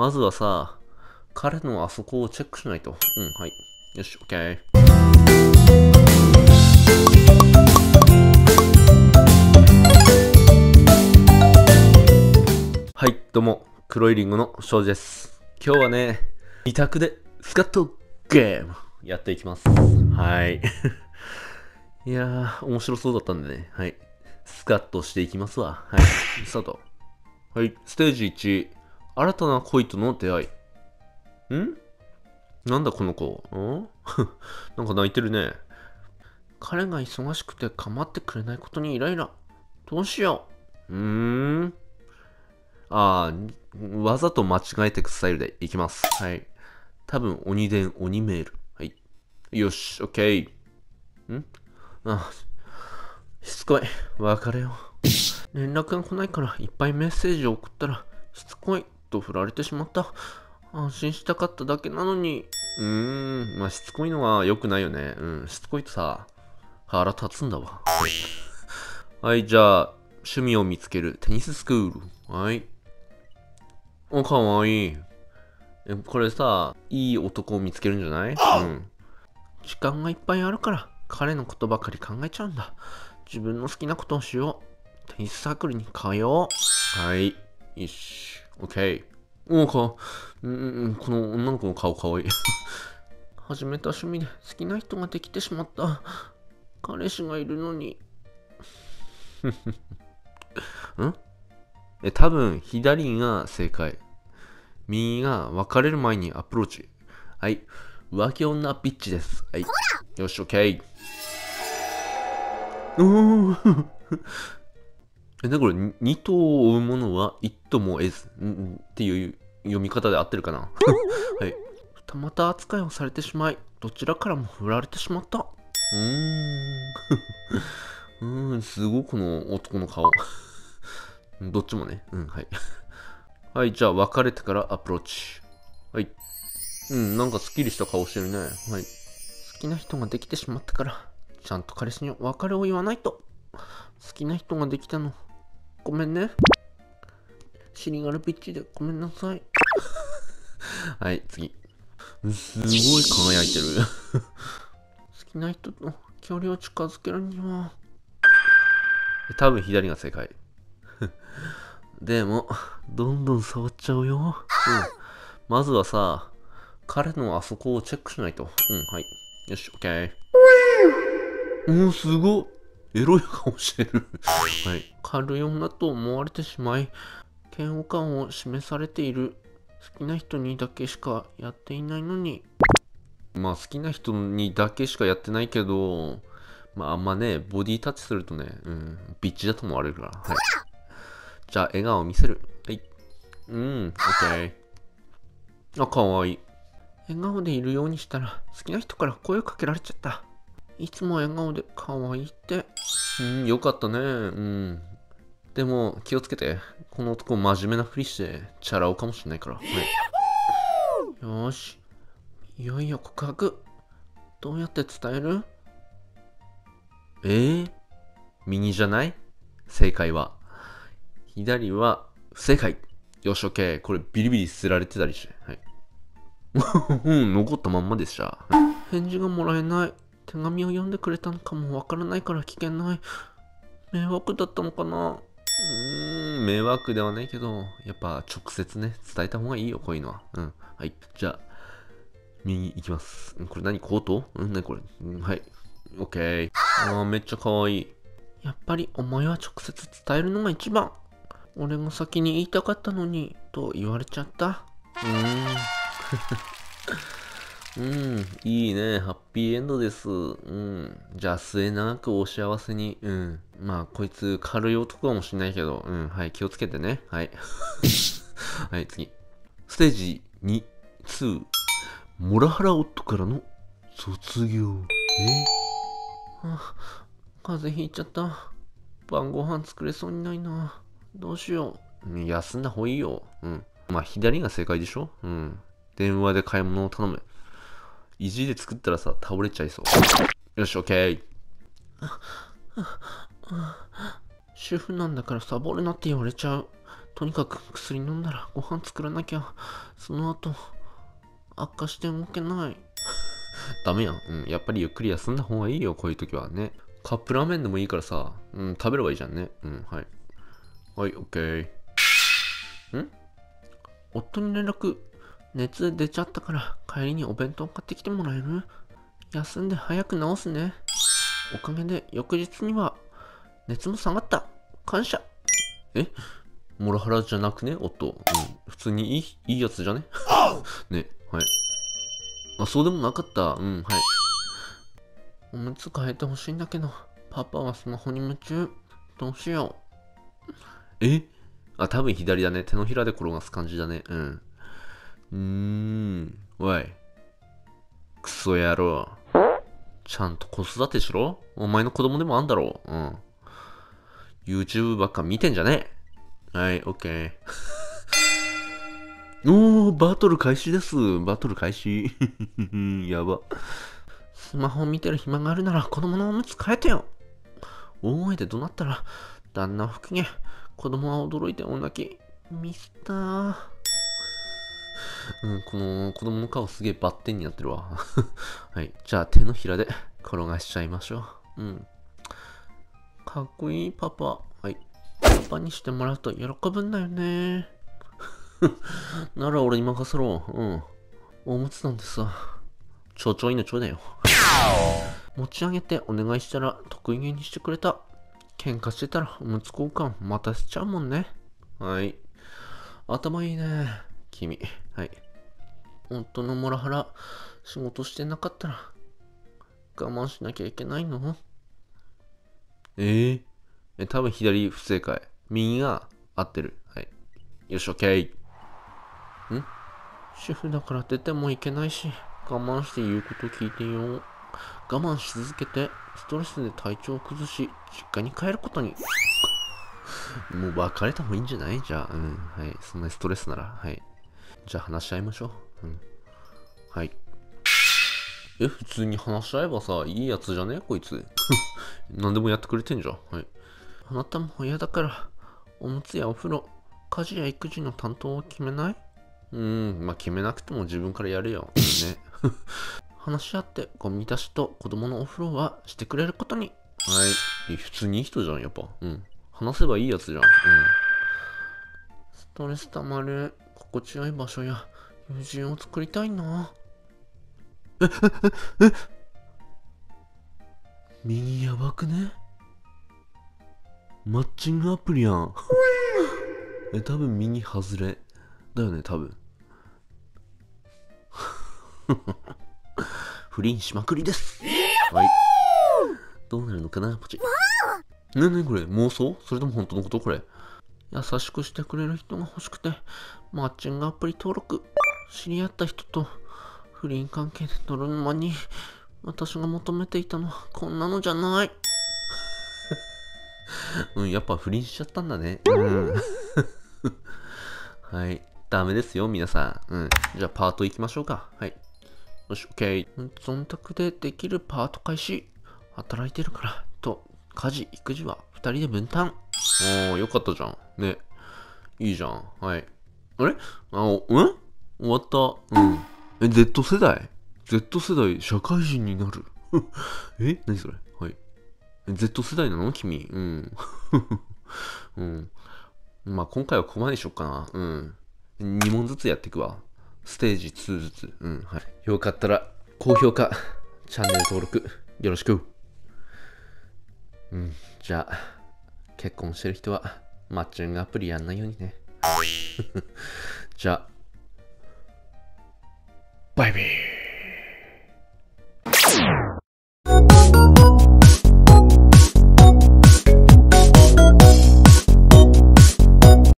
まずはさ、彼のあそこをチェックしないと。うん、はい。よし、OK。はい、どうも、黒いリンゴの庄司です。今日はね、二択でスカッとゲームやっていきます。はい。いやー、面白そうだったんでね、はい。スカッとしていきますわ。はい。スタート。はい、ステージ1、新たな恋との出会い。ん？なんだこの子ん なんか泣いてるね。彼が忙しくて構ってくれないことにイライラ。どうしよう。うーん。ああ、わざと間違えていくスタイルでいきます。はい。多分、鬼伝鬼メール。はい。よし、オッケー。ん？あ、しつこい。別れよう。連絡が来ないからいっぱいメッセージを送ったら、しつこいと振られてしまった。安心したかっただけなのに。うーん、まあしつこいのは良くないよね。うん、しつこいとさ、腹立つんだわ。はい、じゃあ、趣味を見つけるテニススクール。はい。お、かわいい。え、これさ、いい男を見つけるんじゃない？うん。時間がいっぱいあるから、彼のことばかり考えちゃうんだ。自分の好きなことをしよう。テニスサークルに通おう。はい。よし。オッケー。おか、うんん、この女の子の顔かわいい。始めた趣味で好きな人ができてしまった。彼氏がいるのに。ん？え、多分、左が正解。右が別れる前にアプローチ。はい。浮気女ビッチです。はい。よし、オッケー。おー、だから、2頭を追うものは一頭も得ず。っていう読み方で合ってるかな？はい。二股扱いをされてしまい、どちらからも振られてしまった。うーん。うーん、すごいこの男の顔。どっちもね。うん、はい。はい、じゃあ別れてからアプローチ。はい。うん、なんかスッキリした顔してるね。はい。好きな人ができてしまったから、ちゃんと彼氏に別れを言わないと。好きな人ができたの。ごめんね。シリガルピッチでごめんなさい。はい、次。すごい輝いてる。好きな人と距離を近づけるには。多分左が正解。でも、どんどん触っちゃうよ。うん。まずはさ、彼のあそこをチェックしないと。うん、はい。よし、オッケー。おー、すごっ。エロい顔してる。はい。軽い女と思われてしまい、嫌悪感を示されている。好きな人にだけしかやっていないのに。まあ、好きな人にだけしかやってないけど、まあ、あんまね、ボディタッチするとね、うん、ビッチだと思われるから。はい。じゃあ、笑顔を見せる。はい。うん、オッケー。あ、かわいい。笑顔でいるようにしたら、好きな人から声をかけられちゃった。いつも笑顔で可愛いって。うん、よかったね。うん。でも、気をつけて。この男真面目なふりして、チャラ男かもしれないから。はい。よし。いよいよ告白。どうやって伝える？えー、右じゃない？正解は。左は不正解。よし、オッケー。これビリビリ捨てられてたりして。はい。残ったまんまでした。返事がもらえない。手紙を読んでくれたのかもわからないから聞けない。迷惑だったのかな？うーん、迷惑ではないけど、やっぱ直接ね、伝えた方がいいよ、こういうのは。うん。はい。じゃあ、右行きます。うんこれ何？コート？うん、何これ、うん、はい。オッケー。あー、めっちゃ可愛い。やっぱりお前は直接伝えるのが一番。俺が先に言いたかったのに、と言われちゃった。うーん。うん、いいね。ハッピーエンドです。うん。じゃあ、末永くお幸せに。うん。まあ、こいつ軽い男かもしれないけど、うん。はい、気をつけてね。はい。はい、次。ステージ2、2。モラハラ夫からの卒業。え？あ、風邪ひいちゃった。晩ご飯作れそうにないな。どうしよう。休んだ方がいいよ。うん。まあ、左が正解でしょ？うん。電話で買い物を頼む。意地で作ったらさ、倒れちゃいそう。よし、オッケー。主婦なんだからサボるなって言われちゃう。とにかく薬飲んだらご飯作らなきゃ。その後、悪化して動けない。ダメやん。うん。やっぱりゆっくり休んだ方がいいよ、こういう時はね。カップラーメンでもいいからさ、うん、食べればいいじゃんね。うん、はい。はい、オッケー。ん？夫に連絡、熱出ちゃったから帰りにお弁当買ってきてもらえる？休んで早く治すね。おかげで翌日には熱も下がった。感謝。え？モラハラじゃなくね？夫。うん。普通にいい、いいやつじゃね？ね、はい。あ、そうでもなかった。うん、はい。おむつ変えてほしいんだけど、パパはスマホに夢中。どうしよう。え？あ、多分左だね。手のひらで転がす感じだね。うん。うーん。おい。クソ野郎。ちゃんと子育てしろお前の子供でもあんだろう。うん。YouTube ばっか見てんじゃねえ。はい、OK。おー、バトル開始です。バトル開始。やば。スマホ見てる暇があるなら子供のおむつ変えてよ。大声で怒鳴ったら、旦那は不機嫌。子供は驚いてお泣き。ミスター。うん、この子供の顔すげえバッテンになってるわ。はい。じゃあ手のひらで転がしちゃいましょう。うん。かっこいいパパ。はい。パパにしてもらうと喜ぶんだよね。なら俺に任せろ。うん。おむつなんてさ、ちょちょいのちょいだよ。持ち上げてお願いしたら得意げにしてくれた。喧嘩してたらおむつ交換待たせちゃうもんね。はい。頭いいね。君。はい。夫のモラハラ、仕事してなかったら、我慢しなきゃいけないの？えー、え、多分左不正解。右が合ってる。はい。よし、オッケー。ん？主婦だから出てもいけないし、我慢して言うこと聞いてよ。我慢し続けて、ストレスで体調を崩し、実家に帰ることに。もう別れた方がいいんじゃない？じゃあ、うん。はい。そんなストレスなら、はい。じゃあ話し合いましょう。うん。はい。え、普通に話し合えばさ、いいやつじゃね？こいつ。何でもやってくれてんじゃん。はい。あなたも親だから、おむつやお風呂、家事や育児の担当を決めない？うん、まあ決めなくても自分からやるよ。ね。話し合ってゴミ出しと子供のお風呂はしてくれることに。はい。普通にいい人じゃん、やっぱ。うん。話せばいいやつじゃん。うん。ストレス溜まる、心地よい場所や友人を作りたいな。え、え、え、え右やばくね？マッチングアプリやん。え、多分右外れ。だよね、多分。不倫しまくりです。はい。どうなるのかな、ポチ。ねえねえこれ、妄想？それとも本当のこと？これ。優しくしてくれる人が欲しくて、マッチングアプリ登録。知り合った人と不倫関係で乗る間に、私が求めていたのはこんなのじゃない。うん、やっぱ不倫しちゃったんだね。うん。はい。ダメですよ、皆さん。うん。じゃあ、パート行きましょうか。はい。よし、OK。存託でできるパート開始。働いてるから。と、家事、育児は二人で分担。おー、よかったじゃん。ね。いいじゃん。はい。あれ？あ、うん終わった。うん。え、Z 世代 ?Z 世代、社会人になる？え？何それ？はい。Z 世代なの？君。うん。うん。まあ、今回はここまでしよっかな。うん。2問ずつやっていくわ。ステージ2ずつ。うん。はい。よかったら、高評価、チャンネル登録、よろしく。うん。じゃあ、結婚してる人は、マッチングアプリやんないようにね。じゃあ、バイビー